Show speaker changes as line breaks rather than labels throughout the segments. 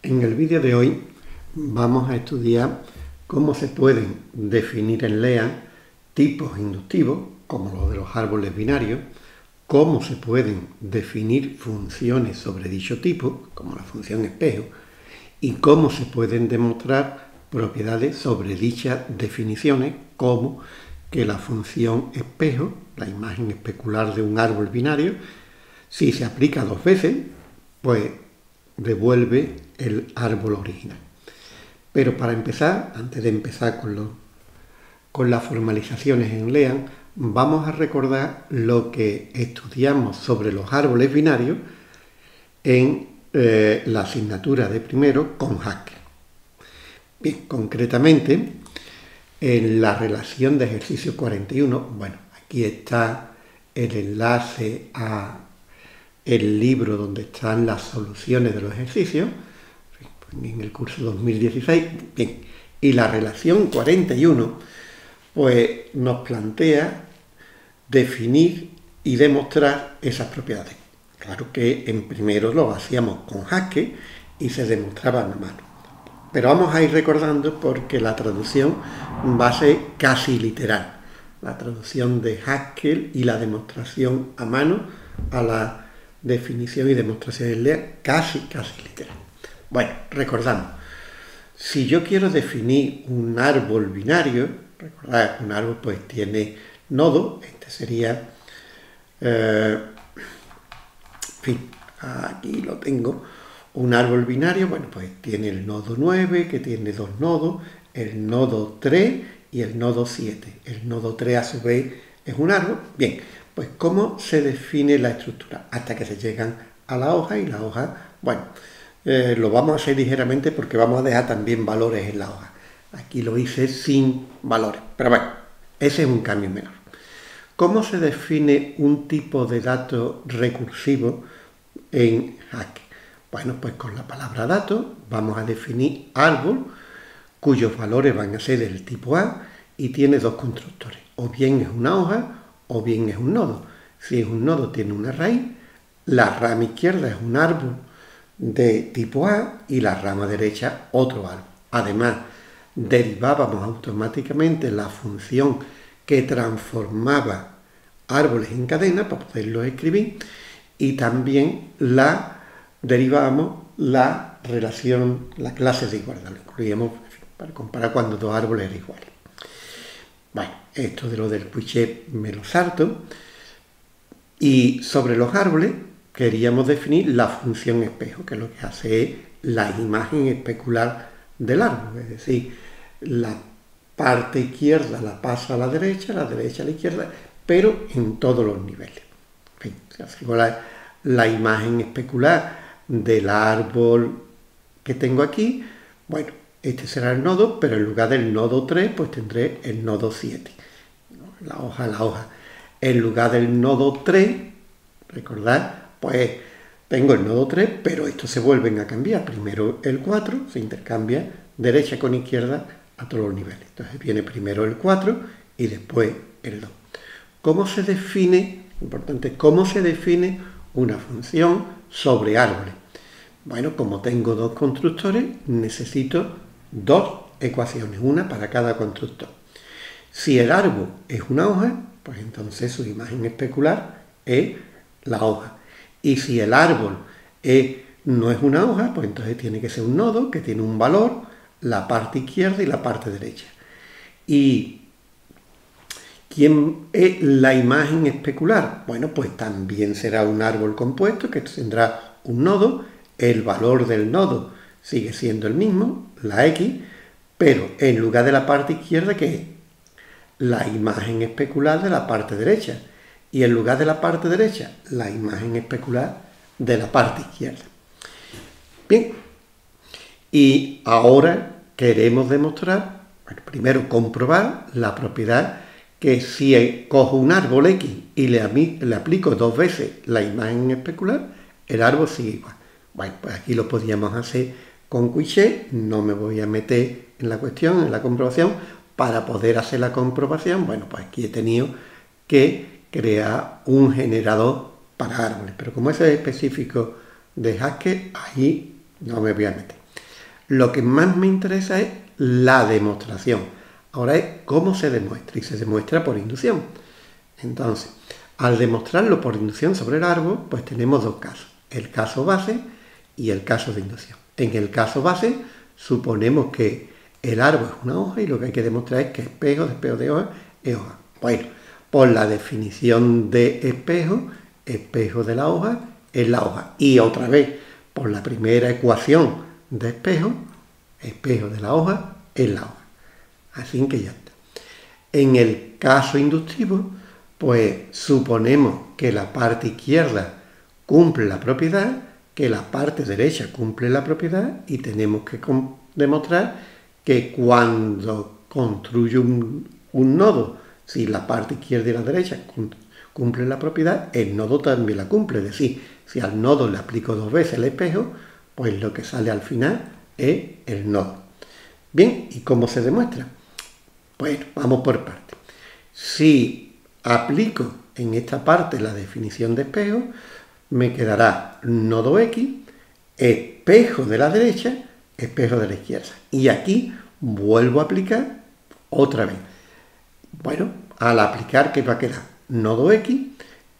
En el vídeo de hoy vamos a estudiar cómo se pueden definir en LEAN tipos inductivos, como los de los árboles binarios, cómo se pueden definir funciones sobre dicho tipo, como la función espejo, y cómo se pueden demostrar propiedades sobre dichas definiciones, como que la función espejo, la imagen especular de un árbol binario, si se aplica dos veces, pues devuelve el árbol original. Pero para empezar, antes de empezar con, con las formalizaciones en LEAN, vamos a recordar lo que estudiamos sobre los árboles binarios en eh, la asignatura de primero con Haskell. Bien, concretamente, en la relación de ejercicio 41, bueno, aquí está el enlace a el libro donde están las soluciones de los ejercicios, en el curso 2016, bien, y la relación 41, pues nos plantea definir y demostrar esas propiedades. Claro que en primero lo hacíamos con Haskell y se demostraban a mano. Pero vamos a ir recordando porque la traducción va a ser casi literal. La traducción de Haskell y la demostración a mano a la definición y demostración en lea casi, casi literal. Bueno, recordamos, si yo quiero definir un árbol binario, recordad, un árbol pues tiene nodo, este sería, eh, fin, aquí lo tengo, un árbol binario, bueno, pues tiene el nodo 9, que tiene dos nodos, el nodo 3 y el nodo 7. El nodo 3 a su vez es un árbol. Bien, pues ¿cómo se define la estructura? Hasta que se llegan a la hoja y la hoja, bueno, eh, lo vamos a hacer ligeramente porque vamos a dejar también valores en la hoja. Aquí lo hice sin valores, pero bueno, ese es un cambio menor. ¿Cómo se define un tipo de dato recursivo en Haskell? Bueno, pues con la palabra dato vamos a definir árbol cuyos valores van a ser del tipo A y tiene dos constructores. O bien es una hoja o bien es un nodo. Si es un nodo tiene una raíz, la rama izquierda es un árbol de tipo A y la rama derecha otro árbol. Además, derivábamos automáticamente la función que transformaba árboles en cadena para poderlos escribir y también la derivábamos la relación, la clase de igualdad, lo incluíamos para comparar cuando dos árboles eran iguales. Bueno, esto de lo del Puichet me lo salto. Y sobre los árboles queríamos definir la función espejo, que lo que hace es la imagen especular del árbol, es decir, la parte izquierda la pasa a la derecha, la derecha a la izquierda, pero en todos los niveles. En fin, la, la imagen especular del árbol que tengo aquí, bueno, este será el nodo, pero en lugar del nodo 3, pues tendré el nodo 7. La hoja, la hoja. En lugar del nodo 3, recordad, pues tengo el nodo 3, pero estos se vuelven a cambiar. Primero el 4, se intercambia derecha con izquierda a todos los niveles. Entonces viene primero el 4 y después el 2. ¿Cómo se define, importante, cómo se define una función sobre árboles? Bueno, como tengo dos constructores, necesito dos ecuaciones, una para cada constructor. Si el árbol es una hoja, pues entonces su imagen especular es la hoja. Y si el árbol no es una hoja, pues entonces tiene que ser un nodo que tiene un valor, la parte izquierda y la parte derecha. Y ¿quién es la imagen especular? Bueno, pues también será un árbol compuesto que tendrá un nodo, el valor del nodo sigue siendo el mismo, la X, pero en lugar de la parte izquierda, ¿qué es? La imagen especular de la parte derecha. Y en lugar de la parte derecha, la imagen especular de la parte izquierda. Bien, y ahora queremos demostrar, primero comprobar la propiedad que si cojo un árbol X y le, le aplico dos veces la imagen especular, el árbol sigue igual. Bueno, pues aquí lo podríamos hacer con Quiche no me voy a meter en la cuestión, en la comprobación. Para poder hacer la comprobación, bueno, pues aquí he tenido que crear un generador para árboles. Pero como ese es específico de Haskell, ahí no me voy a meter. Lo que más me interesa es la demostración. Ahora es cómo se demuestra y se demuestra por inducción. Entonces, al demostrarlo por inducción sobre el árbol, pues tenemos dos casos, el caso base y el caso de inducción. En el caso base, suponemos que el árbol es una hoja y lo que hay que demostrar es que espejo de espejo de hoja es hoja. Bueno, por la definición de espejo, espejo de la hoja es la hoja. Y otra vez, por la primera ecuación de espejo, espejo de la hoja es la hoja. Así que ya está. En el caso inductivo, pues suponemos que la parte izquierda cumple la propiedad, que la parte derecha cumple la propiedad y tenemos que demostrar que cuando construyo un, nodo, si la parte izquierda y la derecha cumple la propiedad, el nodo también la cumple. Es decir, si al nodo le aplico dos veces el espejo, pues lo que sale al final es el nodo. Bien, ¿y cómo se demuestra? Bueno, vamos por partes. Si aplico en esta parte la definición de espejo, me quedará nodo X, espejo de la derecha, espejo de la izquierda. Y aquí vuelvo a aplicar otra vez. Bueno, al aplicar, ¿qué va a quedar? Nodo X,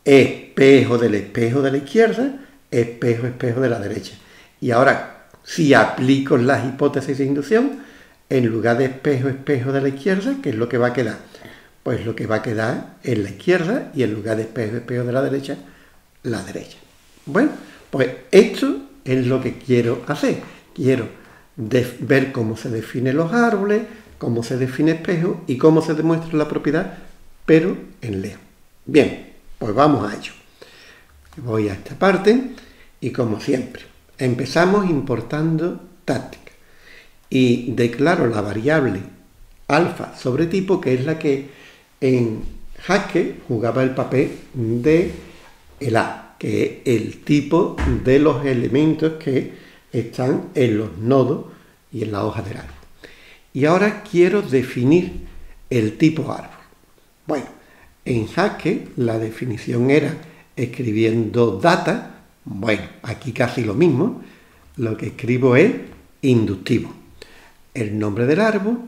espejo del espejo de la izquierda, espejo, espejo de la derecha. Y ahora, si aplico las hipótesis de inducción, en lugar de espejo, espejo de la izquierda, ¿qué es lo que va a quedar? Pues lo que va a quedar en la izquierda y en lugar de espejo, espejo de la derecha, la derecha. Bueno, pues esto es lo que quiero hacer. Quiero ver cómo se definen los árboles, cómo se define espejo y cómo se demuestra la propiedad, pero en Leo. Bien, pues vamos a ello. Voy a esta parte y como siempre, empezamos importando táctica y declaro la variable alfa sobre tipo, que es la que en Haskell jugaba el papel de el A, que es el tipo de los elementos que están en los nodos y en la hoja del árbol. Y ahora quiero definir el tipo árbol. Bueno, en Haskell la definición era escribiendo data. Bueno, aquí casi lo mismo. Lo que escribo es inductivo. El nombre del árbol,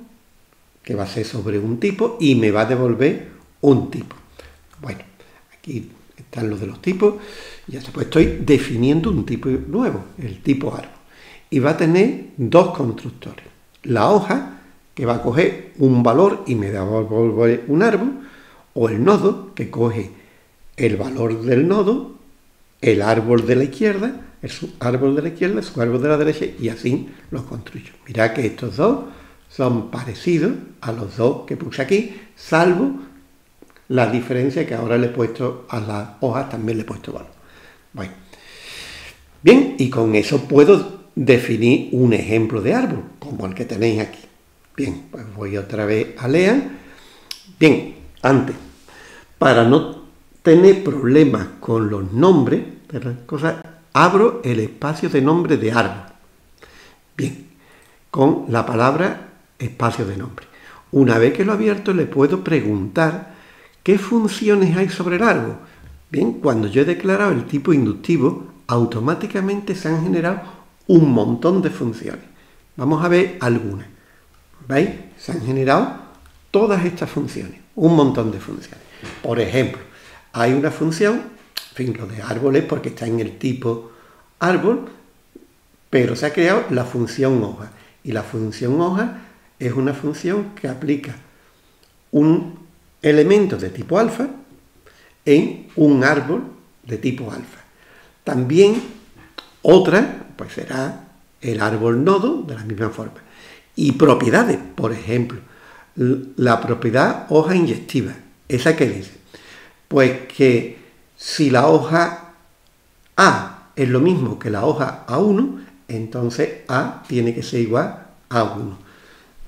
que va a ser sobre un tipo, y me va a devolver un tipo. Bueno, aquí están los de los tipos. Ya pues estoy definiendo un tipo nuevo, el tipo árbol. Y va a tener dos constructores. La hoja, que va a coger un valor y me va a devolver un árbol, o el nodo que coge el valor del nodo, el árbol de la izquierda, el árbol de la izquierda, su árbol de la derecha y así los construyo. Mirad que estos dos son parecidos a los dos que puse aquí, salvo la diferencia que ahora le he puesto a las hojas, también le he puesto valor. Bueno. Bien, y con eso puedo definir un ejemplo de árbol, como el que tenéis aquí. Bien, pues voy otra vez a leer. Bien, antes, para no tener problemas con los nombres de las cosas, abro el espacio de nombre de árbol. Bien, con la palabra espacio de nombre. Una vez que lo he abierto, le puedo preguntar qué funciones hay sobre el árbol. Bien, cuando yo he declarado el tipo inductivo, automáticamente se han generado un montón de funciones. Vamos a ver algunas. ¿Veis? Se han generado todas estas funciones un montón de funciones. Por ejemplo, hay una función, en fin, lo de árboles porque está en el tipo árbol, pero se ha creado la función hoja. Y la función hoja es una función que aplica un elemento de tipo alfa en un árbol de tipo alfa. También otra, pues será el árbol nodo de la misma forma. Y propiedades, por ejemplo, la propiedad hoja inyectiva. ¿Esa qué dice? Pues que si la hoja A es lo mismo que la hoja A1, entonces A tiene que ser igual a 1.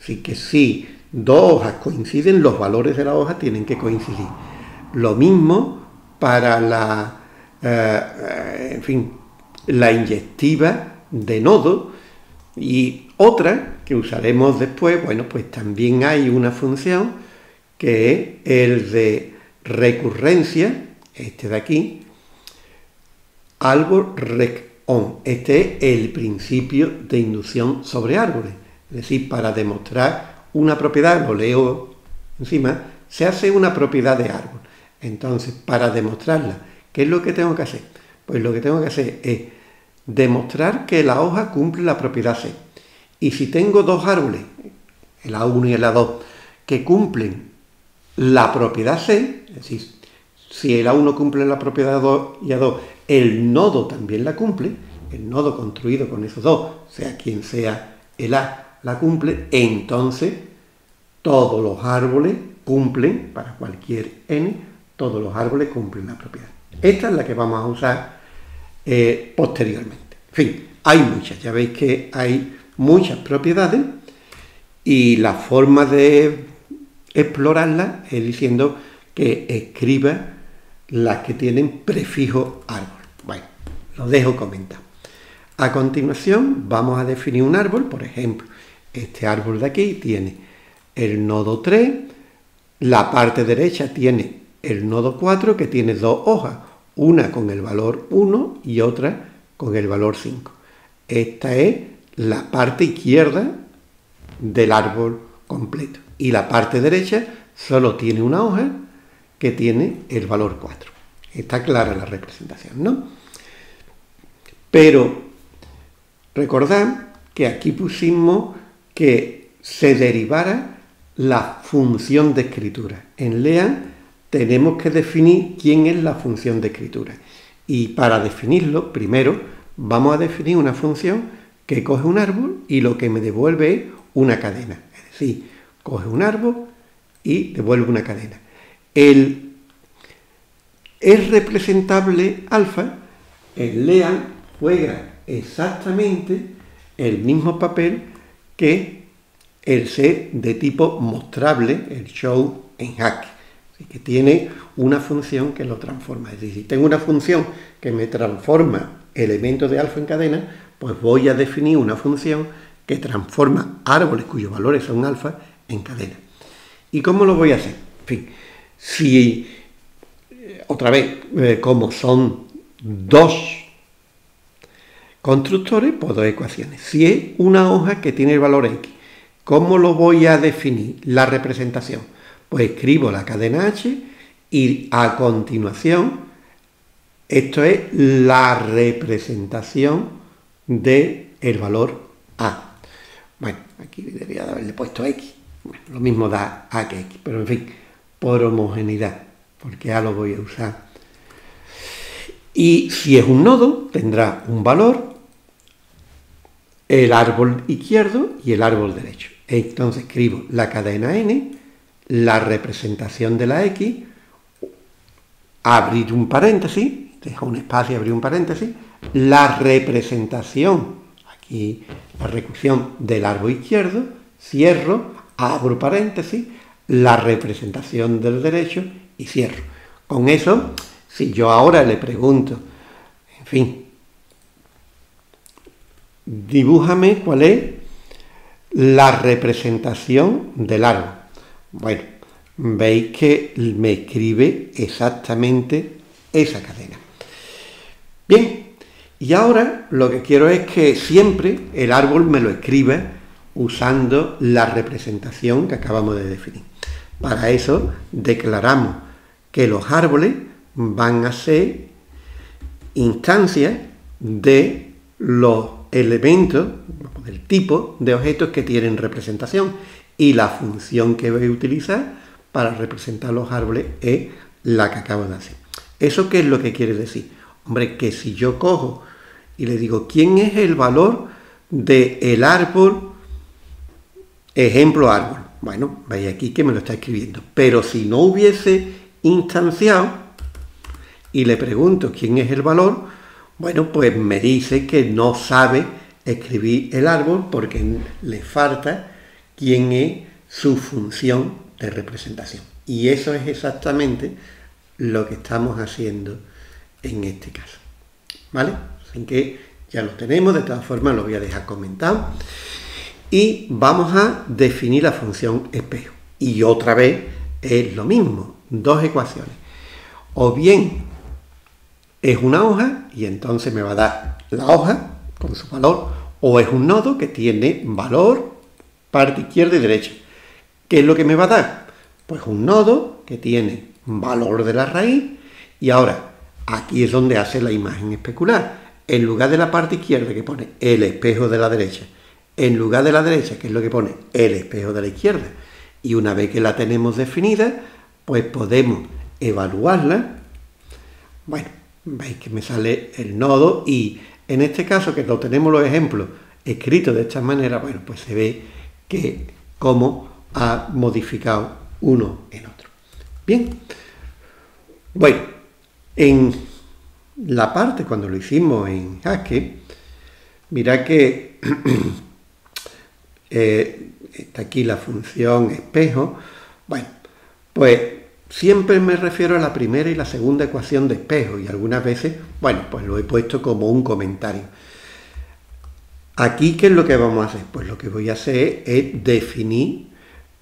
Así que si dos hojas coinciden, los valores de la hoja tienen que coincidir. Lo mismo para la, eh, en fin, la inyectiva de nodo y otra que usaremos después, bueno, pues también hay una función que es el de recurrencia, este de aquí, árbol on. Este es el principio de inducción sobre árboles. Es decir, para demostrar una propiedad, lo leo encima, se hace una propiedad de árbol. Entonces, para demostrarla, ¿qué es lo que tengo que hacer? Pues lo que tengo que hacer es demostrar que la hoja cumple la propiedad C. Y si tengo dos árboles, el A1 y el A2, que cumplen la propiedad C, es decir, si el A1 cumple la propiedad 2 y A2, el nodo también la cumple, el nodo construido con esos dos, sea quien sea el A, la cumple, entonces todos los árboles cumplen, para cualquier n, todos los árboles cumplen la propiedad. Esta es la que vamos a usar eh, posteriormente. En fin, hay muchas, ya veis que hay muchas propiedades y la forma de explorarlas es diciendo que escriba las que tienen prefijo árbol. Bueno, lo dejo comentar. A continuación vamos a definir un árbol, por ejemplo, este árbol de aquí tiene el nodo 3, la parte derecha tiene el nodo 4 que tiene dos hojas, una con el valor 1 y otra con el valor 5. Esta es la parte izquierda del árbol completo y la parte derecha solo tiene una hoja que tiene el valor 4. Está clara la representación, ¿no? Pero recordad que aquí pusimos que se derivara la función de escritura. En LEAN tenemos que definir quién es la función de escritura. Y para definirlo, primero vamos a definir una función que coge un árbol y lo que me devuelve es una cadena. Es decir, coge un árbol y devuelve una cadena. El es representable alfa, el LEAN juega exactamente el mismo papel que el C de tipo mostrable, el show en hack, que tiene una función que lo transforma. Es decir, si tengo una función que me transforma elementos de alfa en cadena, pues voy a definir una función que transforma árboles cuyos valores son alfa en cadena. ¿Y cómo lo voy a hacer? En fin, si otra vez, eh, como son dos constructores, pues dos ecuaciones. Si es una hoja que tiene el valor x, ¿cómo lo voy a definir? La representación. Pues escribo la cadena h y a continuación, esto es la representación del el valor a. Bueno, aquí debería haberle puesto x. lo mismo da a que x, pero en fin, por homogeneidad porque ya lo voy a usar. Y si es un nodo, tendrá un valor, el árbol izquierdo y el árbol derecho. Entonces escribo la cadena n, la representación de la x, abrir un paréntesis, dejo un espacio y abrir un paréntesis, la representación, aquí la recursión del árbol izquierdo, cierro, abro paréntesis, la representación del derecho y cierro. Con eso, si yo ahora le pregunto, en fin, dibújame cuál es la representación del árbol. Bueno, veis que me escribe exactamente esa cadena. Bien, y ahora lo que quiero es que siempre el árbol me lo escriba usando la representación que acabamos de definir. Para eso declaramos que los árboles van a ser instancias de los elementos, del tipo de objetos que tienen representación y la función que voy a utilizar para representar los árboles es la que acabo de hacer. ¿Eso qué es lo que quiere decir? Hombre, que si yo cojo y le digo, ¿quién es el valor del el árbol, ejemplo árbol? Bueno, veis aquí que me lo está escribiendo. Pero si no hubiese instanciado y le pregunto quién es el valor, bueno, pues me dice que no sabe escribir el árbol porque le falta quién es su función de representación. Y eso es exactamente lo que estamos haciendo en este caso. ¿Vale? Así que ya lo tenemos, de todas formas lo voy a dejar comentado. Y vamos a definir la función espejo. Y otra vez es lo mismo dos ecuaciones. O bien es una hoja y entonces me va a dar la hoja con su valor, o es un nodo que tiene valor parte izquierda y derecha. ¿Qué es lo que me va a dar? Pues un nodo que tiene valor de la raíz y ahora aquí es donde hace la imagen especular. En lugar de la parte izquierda que pone el espejo de la derecha, en lugar de la derecha, que es lo que pone el espejo de la izquierda, y una vez que la tenemos definida, pues podemos evaluarla. Bueno, veis que me sale el nodo y en este caso que lo tenemos los ejemplos escritos de esta manera, bueno, pues se ve que cómo ha modificado uno en otro. Bien, bueno, en la parte cuando lo hicimos en Haskell, mira que eh, está aquí la función espejo. Bueno, pues siempre me refiero a la primera y la segunda ecuación de espejo y algunas veces, bueno, pues lo he puesto como un comentario. Aquí, ¿qué es lo que vamos a hacer? Pues lo que voy a hacer es definir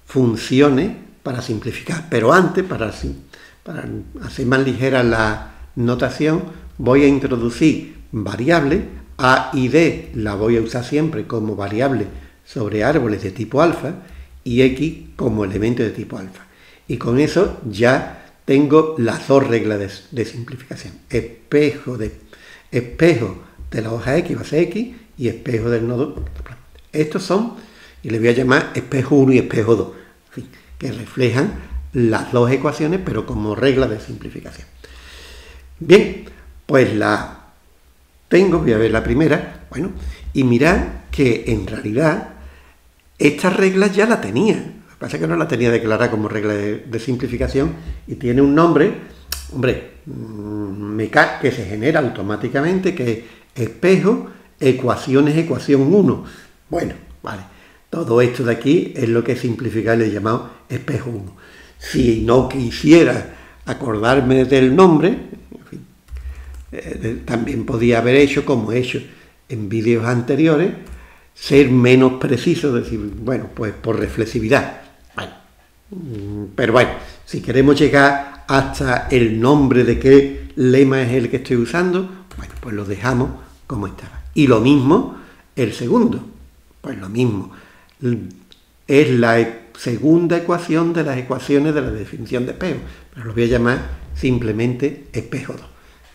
funciones para simplificar. Pero antes, para, hacer más ligera la notación, voy a introducir variables. A y D la voy a usar siempre como variable sobre árboles de tipo alfa y X como elemento de tipo alfa. Y con eso ya tengo las dos reglas de, simplificación. Espejo de, espejo de la hoja X va a ser X y espejo del nodo. Estos son, y le voy a llamar espejo 1 y espejo 2 que reflejan las dos ecuaciones, pero como regla de simplificación. Bien, pues la tengo, voy a ver la primera, bueno, y mirad que en realidad esta regla ya la tenía. Lo que no la tenía declarada como regla de, simplificación y tiene un nombre, hombre, mm, que se genera automáticamente, que es espejo, ecuaciones, ecuación 1. Bueno, vale. Todo esto de aquí es lo que simplifica el llamado espejo 1. Si no quisiera acordarme del nombre, eh, también podía haber hecho, como he hecho en vídeos anteriores, ser menos preciso, decir, bueno, pues por reflexividad. Mm, pero bueno, si queremos llegar hasta el nombre de qué lema es el que estoy usando, bueno, pues lo dejamos como estaba. Y lo mismo el segundo, pues lo mismo es la e-, segunda ecuación de las ecuaciones de la definición de espejo, pero lo voy a llamar simplemente espejo 2.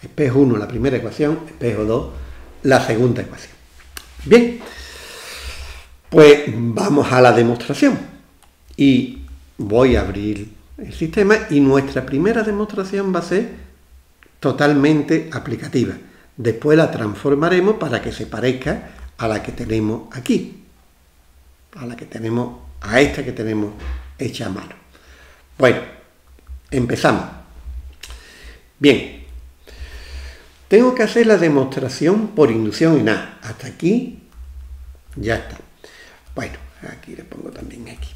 Espejo 1 la primera ecuación, espejo 2 la segunda ecuación. Bien, pues vamos a la demostración y voy a abrir el sistema y nuestra primera demostración va a ser totalmente aplicativa. Después la transformaremos para que se parezca a la que tenemos aquí a la que tenemos, a esta que tenemos hecha a mano. Bueno, empezamos. Bien, tengo que hacer la demostración por inducción en A. Hasta aquí ya está. Bueno, aquí le pongo también X.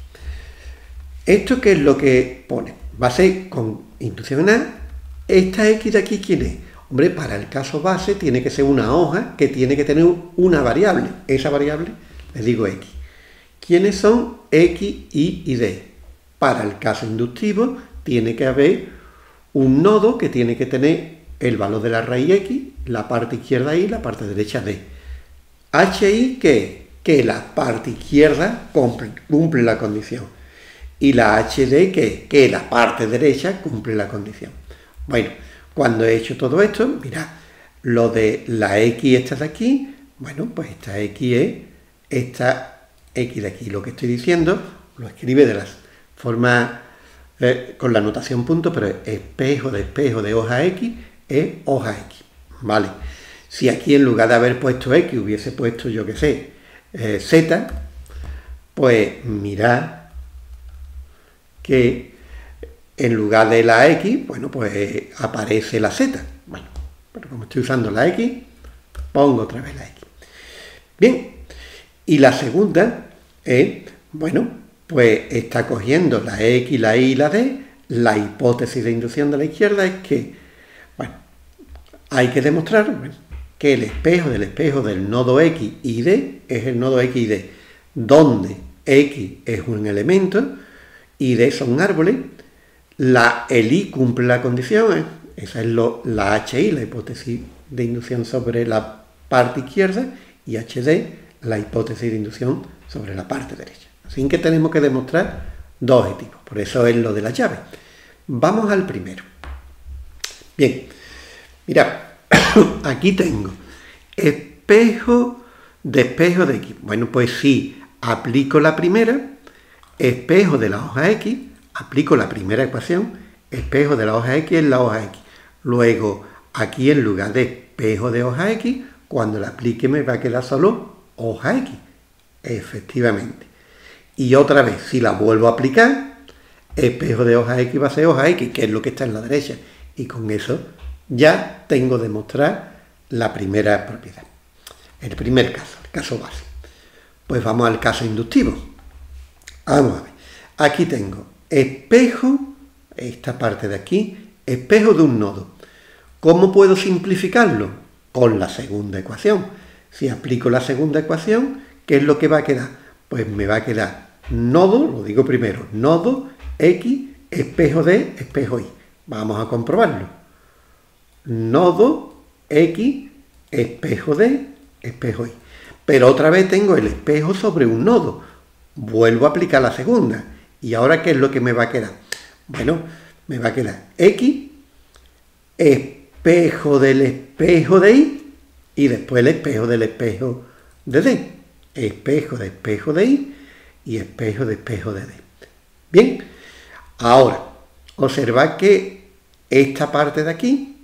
¿Esto qué es lo que pone? Ser con inducción A. ¿Esta X de aquí quién es? Hombre, para el caso base tiene que ser una hoja que tiene que tener una variable. Esa variable le digo X. ¿Quiénes son X, Y y D? Para el caso inductivo tiene que haber un nodo que tiene que tener el valor de la raíz X, la parte izquierda Y, la parte derecha D. HI que que la parte izquierda cumple, la condición y la HD que que la parte derecha cumple la condición. Bueno, cuando he hecho todo esto, mirad, lo de la X esta de aquí, bueno, pues esta X es esta X de aquí. Lo que estoy diciendo lo escribe de las formas eh, con la notación punto, pero espejo de espejo de hoja X es hoja X. ¿Vale? Si aquí en lugar de haber puesto X hubiese puesto, yo qué sé, eh, Z, pues mirad que en lugar de la X, bueno, pues aparece la Z. Bueno, pero como estoy usando la X, pongo otra vez la X. Bien, y la segunda es, bueno, pues está cogiendo la X, la Y y la D. La hipótesis de inducción de la izquierda es que, bueno, hay que demostrar que el espejo del espejo del nodo X y D es el nodo X y D, donde X es un elemento y D son árboles, la, el Y cumple la condición, ¿eh? esa es lo, la HI, la hipótesis de inducción sobre la parte izquierda y HD la hipótesis de inducción sobre la parte derecha. Así que tenemos que demostrar dos objetivos. Por eso es lo de la llave. Vamos al primero. Bien, mira, aquí tengo espejo de espejo de X. Bueno, pues si aplico la primera, espejo de la hoja X, aplico la primera ecuación, espejo de la hoja X en la hoja X. Luego, aquí en lugar de espejo de hoja X, cuando la aplique me va a quedar solo hoja X. Efectivamente. Y otra vez, si la vuelvo a aplicar, espejo de hoja X va a ser hoja X, que es lo que está en la derecha. Y con eso ya tengo de mostrar la primera propiedad. El primer caso, el caso base. Pues vamos al caso inductivo. Vamos a ver. Aquí tengo espejo, esta parte de aquí, espejo de un nodo. ¿Cómo puedo simplificarlo? Con la segunda ecuación. Si aplico la segunda ecuación, ¿qué es lo que va a quedar? Pues me va a quedar nodo, lo digo primero, nodo X, espejo de, espejo Y. Vamos a comprobarlo. Nodo X, espejo de, espejo Y. Pero otra vez tengo el espejo sobre un nodo. Vuelvo a aplicar la segunda. ¿Y ahora qué es lo que me va a quedar? Bueno, me va a quedar X, espejo del espejo de Y, y después el espejo del espejo de D. Espejo de espejo de Y y espejo de espejo de D. Bien, ahora, observad que esta parte de aquí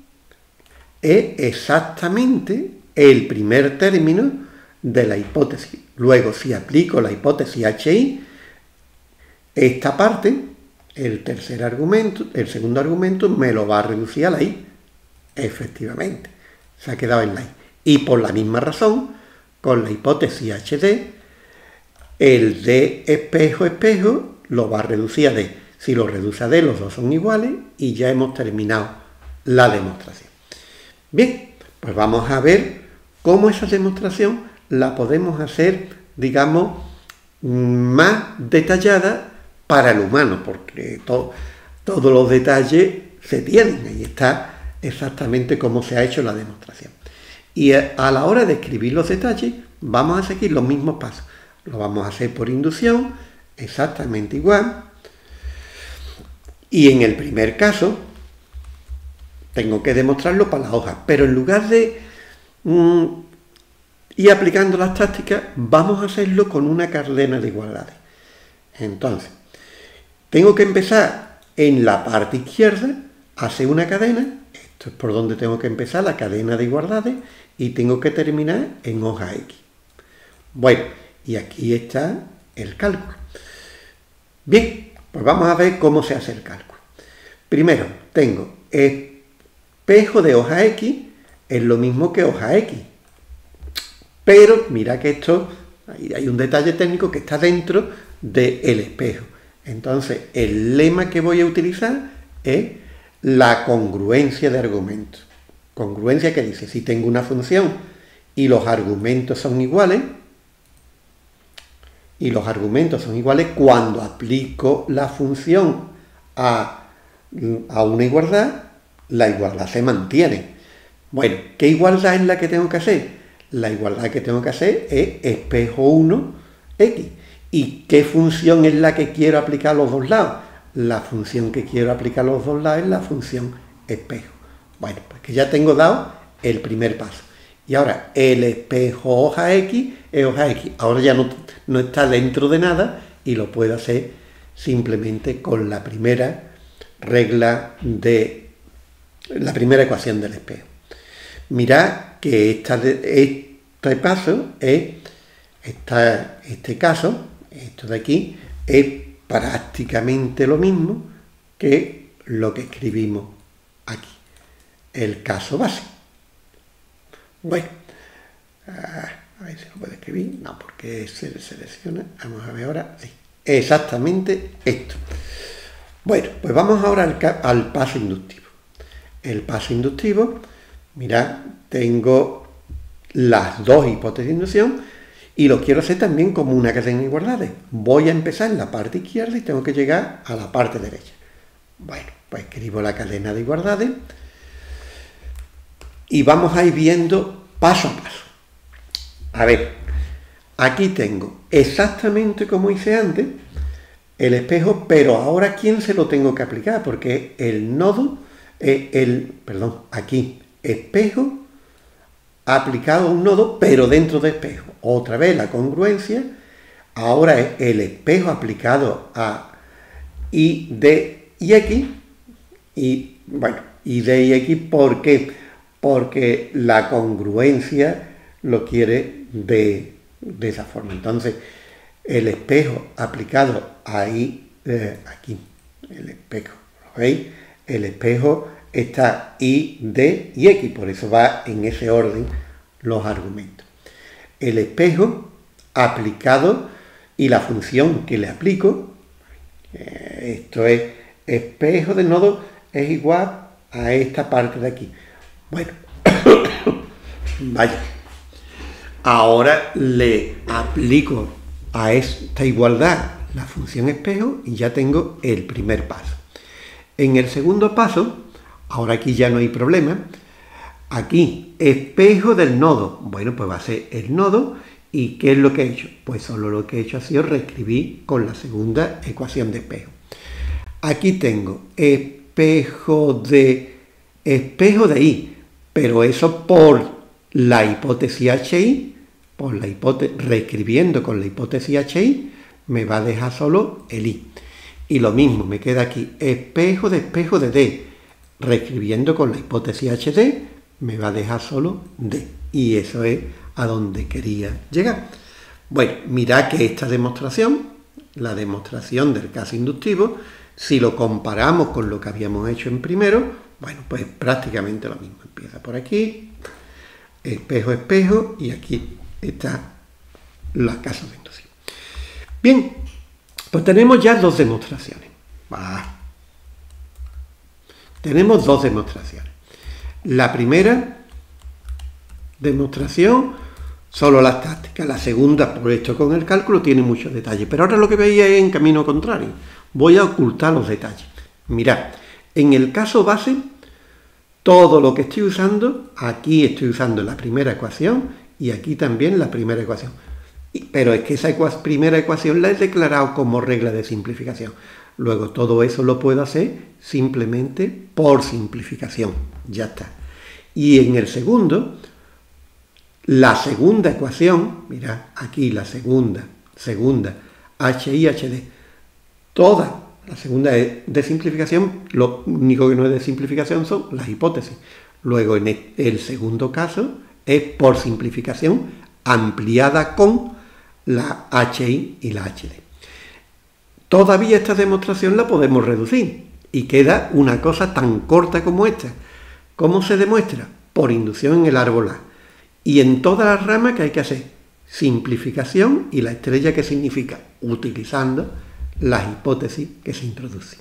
es exactamente el primer término de la hipótesis. Luego, si aplico la hipótesis HI, esta parte, el tercer argumento, el segundo argumento, me lo va a reducir a la I. Efectivamente, se ha quedado en la I. Y por la misma razón, con la hipótesis HD, el D espejo-espejo lo va a reducir a D. Si lo reduce a D, los dos son iguales y ya hemos terminado la demostración. Bien, pues vamos a ver cómo esa demostración la podemos hacer, digamos, más detallada para el humano, porque todos los detalles se tienen, ahí está exactamente cómo se ha hecho la demostración. Y a la hora de escribir los detalles, vamos a seguir los mismos pasos. Lo vamos a hacer por inducción, exactamente igual. Y en el primer caso, tengo que demostrarlo para la hoja, pero en lugar de mm, ir aplicando las tácticas, vamos a hacerlo con una cadena de igualdades. Entonces, tengo que empezar en la parte izquierda, hacer una cadena, esto es por donde tengo que empezar, la cadena de igualdades, y tengo que terminar en hoja X. Bueno, y aquí está el cálculo. Bien, pues vamos a ver cómo se hace el cálculo. Primero, tengo espejo de hoja X, es lo mismo que hoja X. Pero mira que esto, hay un detalle técnico que está dentro del espejo. Entonces, el lema que voy a utilizar es la congruencia de argumentos. Congruencia que dice, si tengo una función y los argumentos son iguales, y los argumentos son iguales cuando aplico la función a, una igualdad, la igualdad se mantiene. Bueno, ¿qué igualdad es la que tengo que hacer? La igualdad que tengo que hacer es espejo 1 x. ¿Y qué función es la que quiero aplicar a los dos lados? La función que quiero aplicar a los dos lados es la función espejo. Bueno, pues que ya tengo dado el primer paso. Y ahora, el espejo hoja X es hoja X. Ahora ya no, no está dentro de nada y lo puedo hacer simplemente con la primera regla de la primera ecuación del espejo. Mirad que este paso es, este caso, esto de aquí, es prácticamente lo mismo que lo que escribimos aquí, el caso base. Bueno, ah, a ver si lo puedo escribir. No, porque se selecciona. Vamos a ver ahora. Exactamente esto. Bueno, pues vamos ahora al, paso inductivo. El paso inductivo, mirad, tengo las dos hipótesis de inducción y lo quiero hacer también como una cadena de igualdades. Voy a empezar en la parte izquierda y tengo que llegar a la parte derecha. Bueno, pues escribo la cadena de igualdades y vamos a ir viendo paso a paso. A ver, aquí tengo exactamente como hice antes el espejo, pero ahora ¿quién se lo tengo que aplicar? Porque el nodo, eh, el, perdón, aquí, espejo aplicado a un nodo, pero dentro de espejo. Otra vez la congruencia, ahora es el espejo aplicado a y, D y X, y bueno, y D y X, ¿por qué? Porque la congruencia lo quiere de, esa forma. Entonces, el espejo aplicado ahí, eh, aquí, el espejo, ¿lo veis? El espejo está Y, D y X, por eso va en ese orden los argumentos. El espejo aplicado y la función que le aplico, eh, esto es espejo del nodo, es igual a esta parte de aquí. Bueno, vaya. Ahora le aplico a esta igualdad la función espejo y ya tengo el primer paso. En el segundo paso, ahora aquí ya no hay problema, aquí espejo del nodo, bueno pues va a ser el nodo y ¿qué es lo que he hecho? Pues solo lo que he hecho ha sido reescribir con la segunda ecuación de espejo. Aquí tengo espejo de espejo de I, pero eso por la hipótesis HI por la hipótesis, reescribiendo con la hipótesis HI, me va a dejar solo el I. Y lo mismo, me queda aquí espejo de espejo de D. Reescribiendo con la hipótesis HD, me va a dejar solo D. Y eso es a donde quería llegar. Bueno, mirad que esta demostración, la demostración del caso inductivo, si lo comparamos con lo que habíamos hecho en primero, bueno, pues prácticamente lo mismo. Empieza por aquí, espejo, espejo, y aquí está la casa de inducción. Bien, pues tenemos ya dos demostraciones. Tenemos dos demostraciones. La primera demostración, solo las tácticas. La segunda, por esto con el cálculo, tiene muchos detalles. Pero ahora lo que veía es en camino contrario. Voy a ocultar los detalles. Mirad, en el caso base, todo lo que estoy usando, aquí estoy usando la primera ecuación y aquí también la primera ecuación. Pero es que esa primera ecuación la he declarado como regla de simplificación. Luego todo eso lo puedo hacer simplemente por simplificación. Ya está. Y en el segundo, la segunda ecuación, mira, aquí la segunda, segunda, H y HD, toda la segunda de simplificación, lo único que no es de simplificación son las hipótesis. Luego en el segundo caso, es por simplificación ampliada con la HI y la HD. Todavía esta demostración la podemos reducir y queda una cosa tan corta como esta. ¿Cómo se demuestra? Por inducción en el árbol A. Y en todas las ramas que hay que hacer simplificación y la estrella que significa utilizando las hipótesis que se introducen.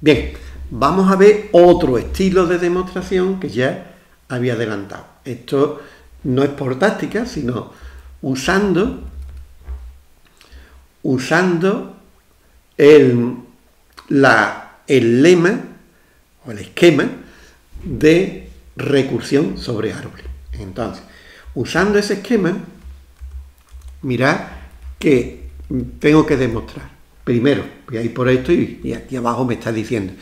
Bien, vamos a ver otro estilo de demostración que ya había adelantado. Esto no es por táctica, sino usando, usando el, la, el lema o el esquema de recursión sobre árboles. Entonces, usando ese esquema, mirad que tengo que demostrar. Primero, voy a ir por esto y, aquí abajo me está diciendo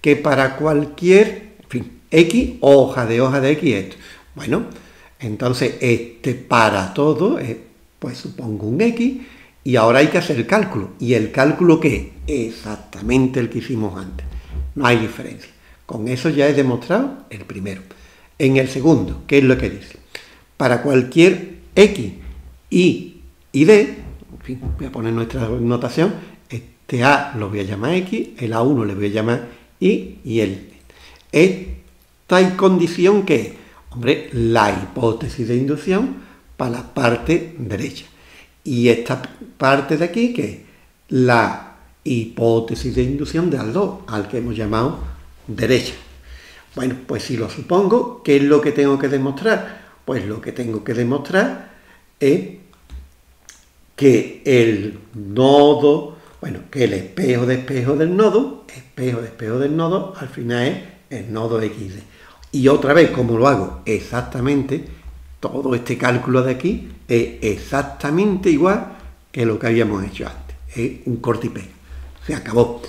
que para cualquier, en fin, X, hoja de hoja de X, esto. Bueno, entonces este para todo, pues supongo un X, y ahora hay que hacer el cálculo. ¿Y el cálculo qué? Exactamente el que hicimos antes. No hay diferencia. Con eso ya he demostrado el primero. En el segundo, ¿qué es lo que dice? Para cualquier X, Y y D, en fin, voy a poner nuestra notación, este A lo voy a llamar X, el A1 le voy a llamar Y y el hay condición que, hombre, la hipótesis de inducción para la parte derecha. Y esta parte de aquí que es la hipótesis de inducción de al 2, al que hemos llamado derecha. Bueno, pues si lo supongo, ¿qué es lo que tengo que demostrar? Pues lo que tengo que demostrar es que el nodo, bueno, que el espejo de espejo del nodo, espejo de espejo del nodo, al final es el nodo XD. Y otra vez, como lo hago? Exactamente, todo este cálculo de aquí es exactamente igual que lo que habíamos hecho antes. Es un corte y pega. Se acabó.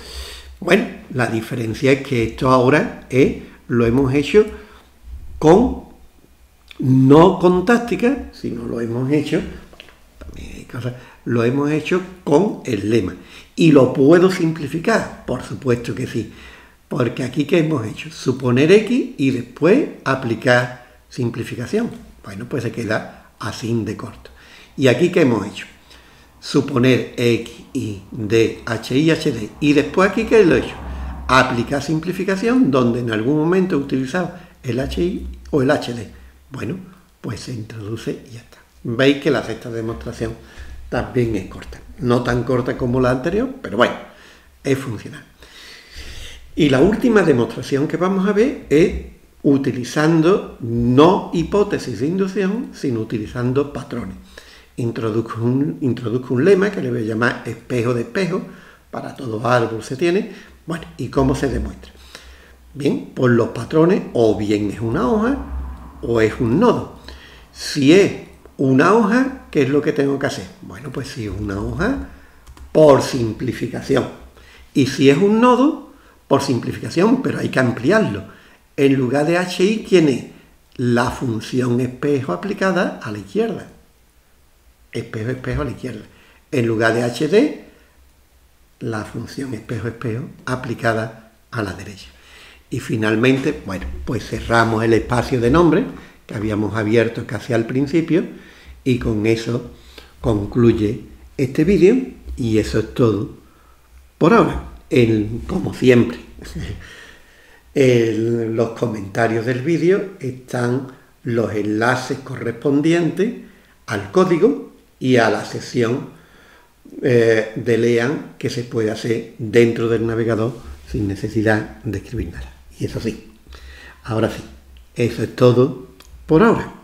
Bueno, la diferencia es que esto ahora es, lo hemos hecho con, no con táctica, sino lo hemos hecho, también hay cosas, lo hemos hecho con el lema. ¿Y lo puedo simplificar? Por supuesto que sí. Porque aquí ¿qué hemos hecho? Suponer X y después aplicar simplificación. Bueno, pues se queda así de corto. ¿Y aquí qué hemos hecho? Suponer X, Y, D, H, I, H, D. Y después aquí ¿qué lo he hecho? Aplicar simplificación donde en algún momento he utilizado el HI o el HD. Bueno, pues se introduce y ya está. Veis que la sexta demostración también es corta. No tan corta como la anterior, pero bueno, es funcional. Y la última demostración que vamos a ver es utilizando no hipótesis de inducción, sino utilizando patrones. Introduzco un, introduzco un lema que le voy a llamar espejo de espejo, para todo árbol se tiene. Bueno, ¿y cómo se demuestra? Bien, por los patrones o bien es una hoja o es un nodo. Si es una hoja, ¿qué es lo que tengo que hacer? Bueno, pues si es una hoja, por simplificación. Y si es un nodo, por simplificación, pero hay que ampliarlo. En lugar de HI, ¿quién es? La función espejo aplicada a la izquierda. Espejo, espejo a la izquierda. En lugar de HD, la función espejo, espejo aplicada a la derecha. Y finalmente, bueno, pues cerramos el espacio de nombre que habíamos abierto casi al principio y con eso concluye este vídeo y eso es todo por ahora. como siempre, en los comentarios del vídeo están los enlaces correspondientes al código y a la sesión eh, de Lean que se puede hacer dentro del navegador sin necesidad de escribir nada. Y eso sí, ahora sí, eso es todo por ahora.